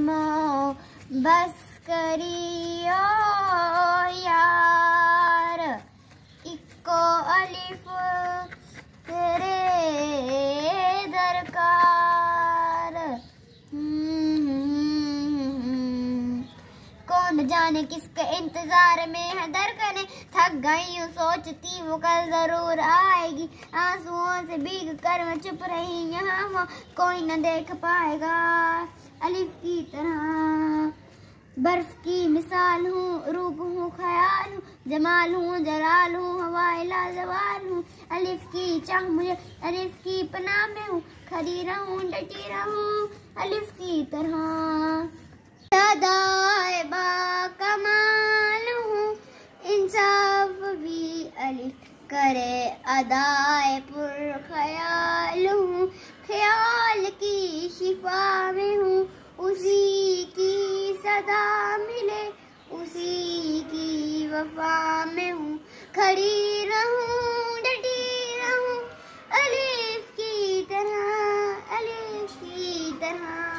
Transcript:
बस करियो यार। इको अलिफ तेरे दरकार। हम्म, कौन जाने किसके इंतज़ार में है? दरकने थक गई हूँ सोचती वो कल ज़रूर आएगी। आंसुओं से भीग कर मैं चुप रही यहाँ वो कोई न देख पाएगा। बर्फ़ की मिसाल हूँ, रूप हूँ, ख्याल हूँ, जमाल हूँ, जलाल हूँ, हवाए लाजवाल हूँ। अलिफ की चाह मुझे, अलिफ की पनाह में हूँ। खड़ी रहूँ, डटी रहूँ, अलिफ की तरह। सदाए कमाल हूँ, इंसाफ भी अलिफ करे, अदाए पुर ख्याल हूँ। सदा मिले, उसी की वफा में हूँ। खड़ी रहूँ, डटी रहूँ, अलीफ की तरह, अलीफ की तरह।